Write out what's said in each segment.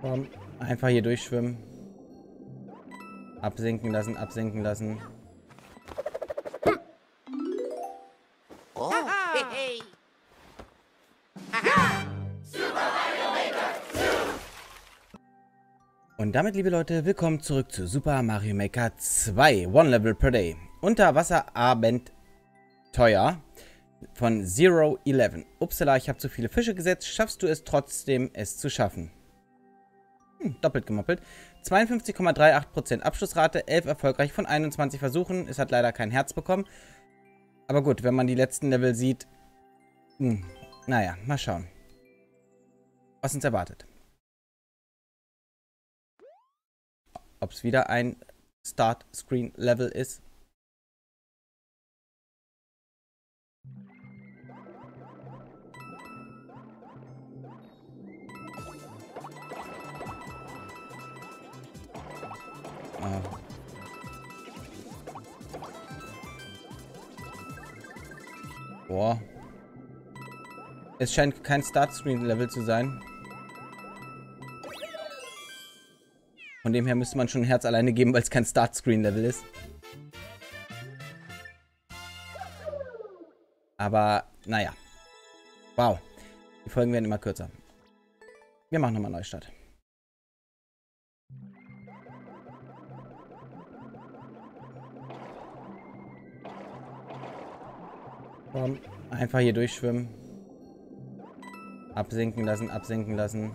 Komm, einfach hier durchschwimmen. Absinken lassen, absinken lassen. Oh, hey, hey. Und damit, liebe Leute, willkommen zurück zu Super Mario Maker 2, One Level per Day. Unterwasserabenteuer von Zero Eleven. Upsala, ich habe zu viele Fische gesetzt. Schaffst du es trotzdem, es zu schaffen? Hm, doppelt gemoppelt. 52,38% Abschlussrate, 11 erfolgreich von 21 Versuchen. Es hat leider kein Herz bekommen. Aber gut, wenn man die letzten Level sieht... Hm, naja, mal schauen. Was uns erwartet. Ob es wieder ein Start-Screen-Level ist. Ah. Boah. Es scheint kein Start-Screen-Level zu sein. Von dem her müsste man schon ein Herz alleine geben, weil es kein Start-Screen-Level ist. Aber, naja. Wow. Die Folgen werden immer kürzer. Wir machen nochmal Neustart. Komm, einfach hier durchschwimmen. Absinken lassen, absinken lassen.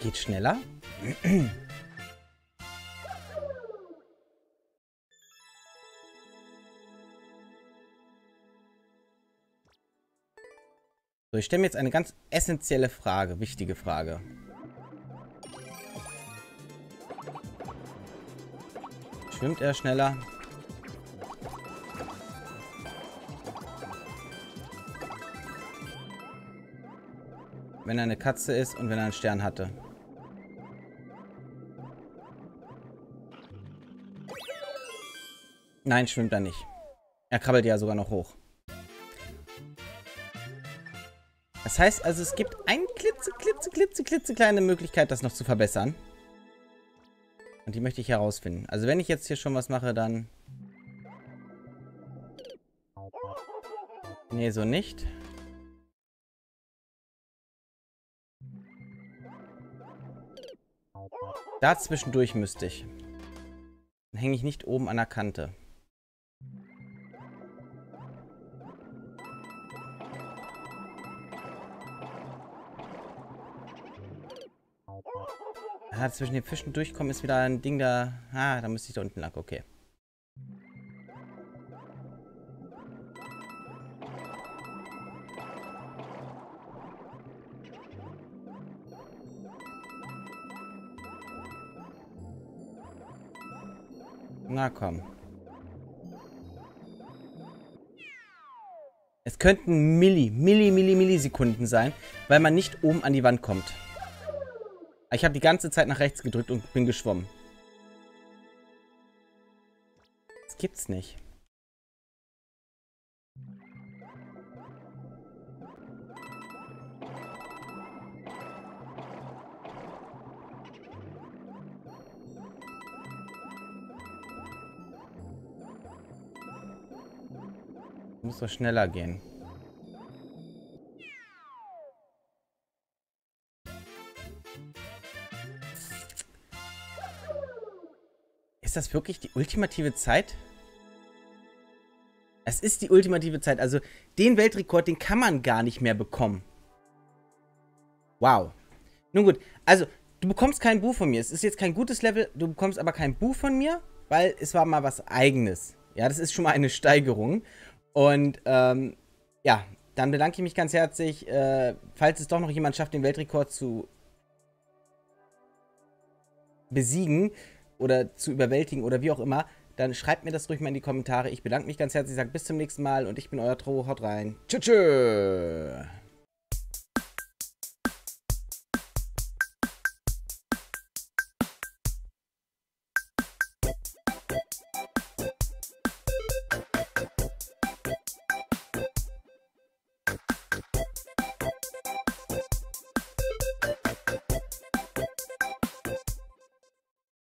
Geht schneller? So, ich stelle mir jetzt eine ganz essentielle Frage, wichtige Frage. Schwimmt er schneller? Wenn er eine Katze ist und wenn er einen Stern hatte. Nein, schwimmt er nicht. Er krabbelt ja sogar noch hoch. Das heißt also, es gibt eine klitze, klitze, klitze, klitze kleine Möglichkeit, das noch zu verbessern. Und die möchte ich herausfinden. Also wenn ich jetzt hier schon was mache, dann... Nee, so nicht. Da zwischendurch müsste ich. Dann hänge ich nicht oben an der Kante. Ah, zwischen den Fischen durchkommen ist wieder ein Ding da. Ah, da müsste ich da unten lang. Okay. Na komm. Es könnten Milli, Milli, Milli, Millisekunden sein, weil man nicht oben an die Wand kommt. Ich habe die ganze Zeit nach rechts gedrückt und bin geschwommen. Das gibt's nicht. Muss doch schneller gehen. Das wirklich die ultimative Zeit? Es ist die ultimative Zeit. Also den Weltrekord, den kann man gar nicht mehr bekommen. Wow. Nun gut, also du bekommst kein Buch von mir. Es ist jetzt kein gutes Level, du bekommst aber kein Buch von mir, weil es war mal was Eigenes. Ja, das ist schon mal eine Steigerung. Und ähm, ja, dann bedanke ich mich ganz herzlich. Äh, falls es doch noch jemand schafft, den Weltrekord zu besiegen oder zu überwältigen oder wie auch immer, dann schreibt mir das ruhig mal in die Kommentare. Ich bedanke mich ganz herzlich, sage bis zum nächsten Mal und ich bin euer Tro. Haut rein. Tschüss.